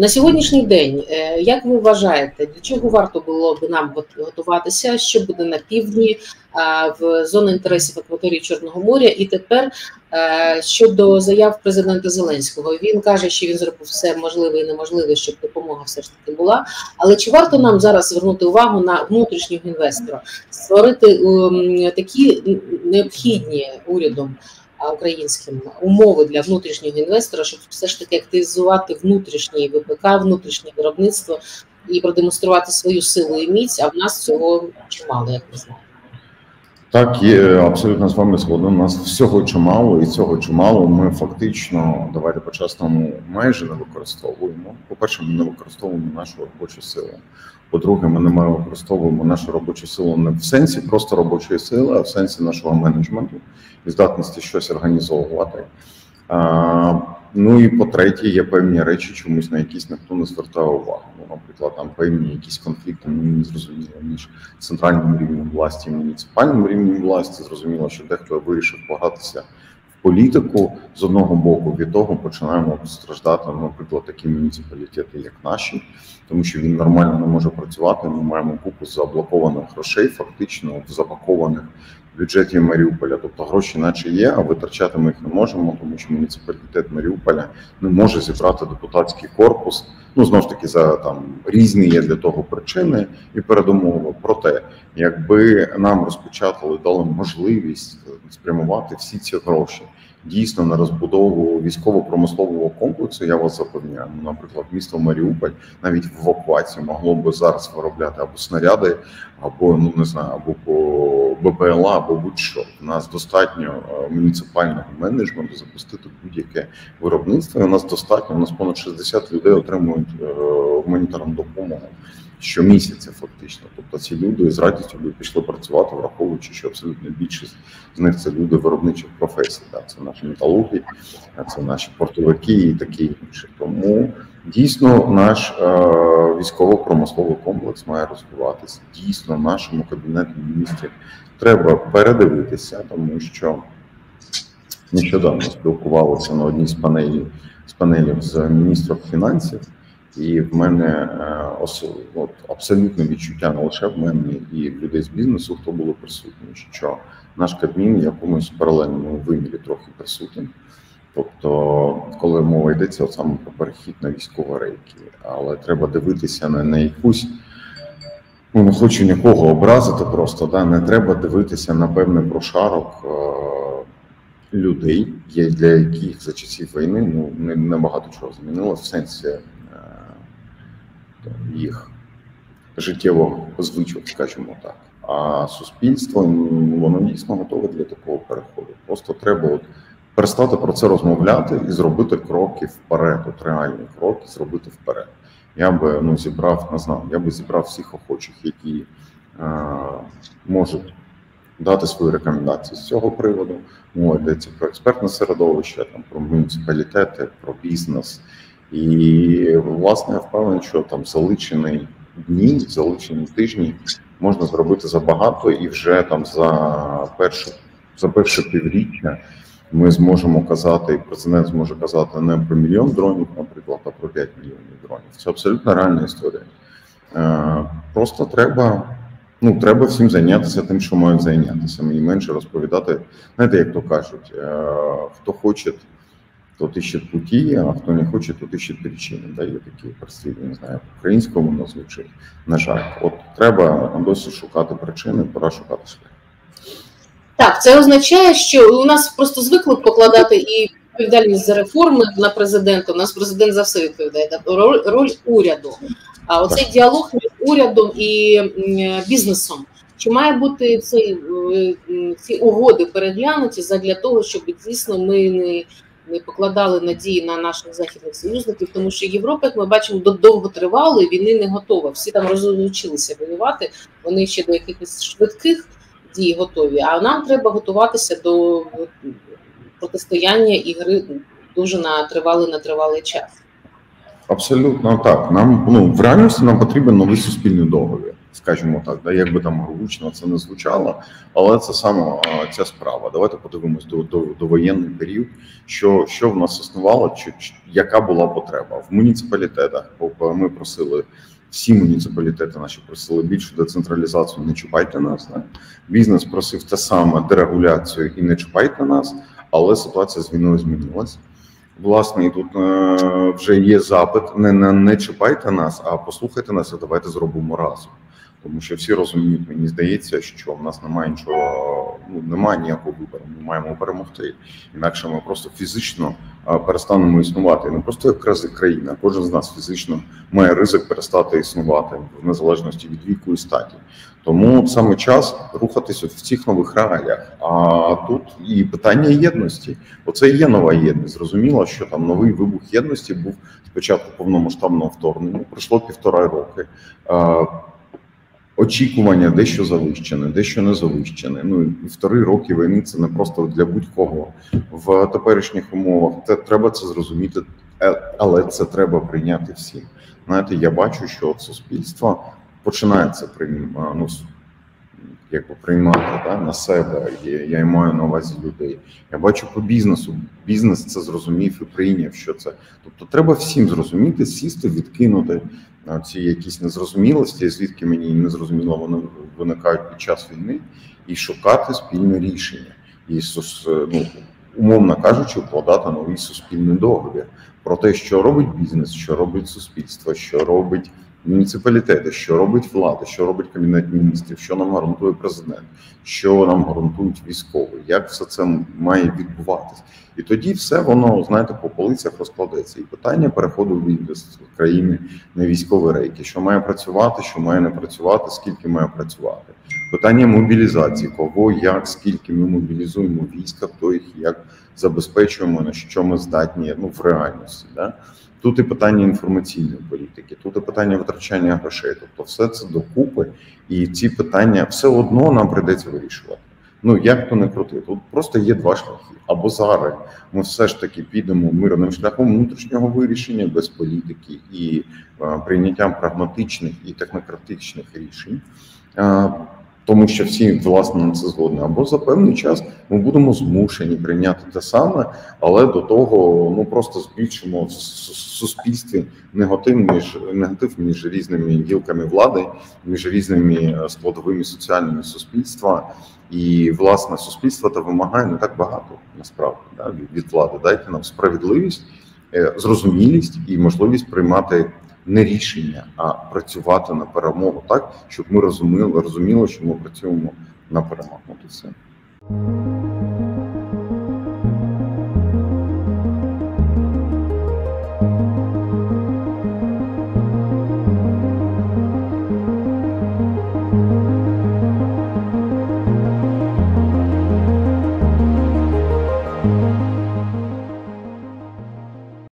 На сьогоднішній день, е, як ви вважаєте, для чого варто було б нам готуватися? Що буде на півдні в зоні інтересів акваторії Чорного моря? І тепер е, щодо заяв президента Зеленського, він каже, що він зробив все можливе і неможливе, щоб допомога все ж таки була. Але чи варто нам зараз звернути увагу на внутрішнього інвестора, створити ем, такі необхідні урядом? Українським умови для внутрішнього інвестора, щоб все ж таки активізувати внутрішній ВПК, внутрішнє виробництво і продемонструвати свою силу і міць. А в нас цього чимало, як ми знаємо. Так, є абсолютно з вами згоден. У нас всього чимало, і цього чимало. Ми фактично, давайте по чесному, майже не використовуємо. По перше, ми не використовуємо нашу робочу силу. По-друге, ми не використовуємо нашу робочу силу не в сенсі просто робочої сили, а в сенсі нашого менеджменту і здатності щось організовувати. А, Ну і по-третє, є певні речі, чомусь на якісь ніхто не звертає увагу. Ну, наприклад, там певні якісь конфлікти мені не зрозуміло між центральним рівнем власті і муніципальним рівнем власті. Зрозуміло, що дехто вирішив погратися політику з одного боку від того починаємо страждати, наприклад, такі муніципалітети, як наші, тому що він нормально не може працювати. Ми маємо купу заблокованих грошей, фактично запакованих бюджеті Маріуполя. Тобто гроші, наче є, а витрачати ми їх не можемо, тому що муніципалітет Маріуполя не може зібрати депутатський корпус. Ну знову ж таки за там різні є для того причини і передумови. Проте, якби нам розпочатали дали можливість спрямувати всі ці гроші дійсно на розбудову військово-промислового комплексу. Я вас запевняю. Ну, наприклад, місто Маріуполь навіть в евакуації могло би зараз виробляти або снаряди, або ну не знаю, або по БПЛА, або будь-що. У нас достатньо е, муніципального менеджменту запустити будь-яке виробництво. У нас достатньо. У нас понад 60 людей отримують е, гуманітарну допомогу щомісяця, фактично. Тобто ці люди з радістю би пішли працювати, враховуючи, що абсолютно більшість з них це люди виробничих професій. Да? Це наші металурги, це наші портовики і такі інші. Тому дійсно наш е, військово-промисловий комплекс має розвиватися. Дійсно, нашому кабінету міністрів треба передивитися, тому що нещодавно спілкувалися на одній з панелів з панелів з міністром фінансів. І в мене е, от, абсолютне відчуття не лише в мене і в людей з бізнесу, хто було присутні, що наш Кабмін в якомусь паралельному вимірі трохи присутній. Тобто, коли мова йдеться от саме про перехід на військові рейки, але треба дивитися не на якусь. Ну, не хочу нікого образити, просто да не треба дивитися на певний прошарок е, людей, для яких за часів війни ну не, не багато чого змінилося в сенсі їх життєвих звичок, скажімо так. А суспільство ну, воно дійсно готове для такого переходу. Просто треба от перестати про це розмовляти і зробити кроки вперед, от реальні кроки зробити вперед. Я би ну зібрав не знаю, я би зібрав всіх охочих, які е, можуть дати свої рекомендації з цього приводу. Мова йдеться про експертне середовище, там про муніципалітети, про бізнес. І власне я впевнений, що там заличені дні, заличені тижні можна зробити забагато, і вже там за першу за перше півріччя ми зможемо казати, і президент зможе казати не про мільйон дронів, наприклад, а про 5 мільйонів дронів. Це абсолютно реальна історія. Е, просто треба. Ну, треба всім зайнятися тим, що мають зайнятися, мені менше розповідати. Знаєте, як то кажуть, е, хто хоче Хто ищет пути, а хто не хоче, тот ищет причини. Да, Є такі прості, не знаю, українському воно звучить. На жаль, от треба досі шукати причини, пора шукати шлях. Так, це означає, що у нас просто звикли покладати і відповідальність за реформи на президента. У нас президент за все відповідає. Роль, роль уряду. А оцей так. діалог між урядом і бізнесом. Чи має бути цей, е, ці угоди переглянуті для того, щоб дійсно ми не не покладали надії на наших західних союзників, тому що Європа, як ми бачимо, до довготривалої війни не готова. Всі там розучилися воювати. Вони ще до якихось швидких дій готові. А нам треба готуватися до протистояння і гри дуже на тривалий на тривалий час. Абсолютно так. Нам ну в реальності нам потрібен новий суспільний договір. Скажімо так, да, як би там гучно це не звучало, але це саме ця справа. Давайте подивимось до до, до воєнний період, що що в нас існувало, чи, чи яка була потреба в муніципалітетах. Ми просили. Всі муніципалітети наші просили більшу децентралізацію, не чіпайте нас. Не? Бізнес просив те саме дерегуляцію і не чіпайте нас, але ситуація з війною змінилась. Власне, і тут е, вже є запит: не, не не чіпайте нас, а послухайте нас, і давайте зробимо разом. Тому що всі розуміють, мені здається, що в нас немає нічого, ну немає ніякого вибору. Ми маємо перемогти. Інакше ми просто фізично перестанемо існувати. Не просто як країна, кожен з нас фізично має ризик перестати існувати в незалежності від віку і статі. Тому саме час рухатись от в цих нових реаліях. А тут і питання єдності. Оце і є нова єдність. Зрозуміло, що там новий вибух єдності був спочатку повномасштабного вторгнення. Пройшло півтора роки очікування дещо завищене, дещо не завищене. Ну і втори роки війни це не просто для будь-кого в теперішніх умовах. Це треба це зрозуміти, е, але це треба прийняти всім. Знаєте, я бачу, що от суспільство починає це приймати, ну, якби приймати да, на себе. Я маю на увазі людей. Я бачу по бізнесу. Бізнес це зрозумів і прийняв, що це. Тобто, треба всім зрозуміти, сісти, відкинути ці якісь незрозумілості, звідки мені не зрозуміло, вони виникають під час війни, і шукати спільне рішення, і ну, умовно кажучи, вкладати новий суспільний договір про те, що робить бізнес, що робить суспільство, що робить муніципалітети, що робить влада, що робить кабінет міністрів, що нам гарантує президент, що нам гарантують військові, як все це має відбуватись, і тоді все воно знаєте по полицях розкладеться. І питання переходу в з країни на військові рейки, що має працювати, що має не працювати, скільки має працювати. Питання мобілізації, кого як, скільки ми мобілізуємо війська, хто їх як забезпечуємо, на що ми здатні ну в реальності. Да? Тут і питання інформаційної політики, тут і питання витрачання грошей. Тобто, все це докупи, і ці питання все одно нам прийдеться вирішувати. Ну як то не крути, тут просто є два шляхи. Або зараз ми все ж таки підемо мирним шляхом внутрішнього вирішення без політики і а, прийняттям прагматичних і технократичних рішень. Тому що всі власне на це згодні. Або за певний час ми будемо змушені прийняти те саме, але до того ну просто збільшимо в суспільстві негатив між негатив між різними гілками влади, між різними е, складовими соціальними суспільства. І власне суспільство та вимагає не так багато насправді да, від влади. Дайте нам справедливість, е, зрозумілість і можливість приймати не рішення, а працювати на перемогу так, щоб ми розуміли, розуміли, що ми працюємо на перемогу. От і все.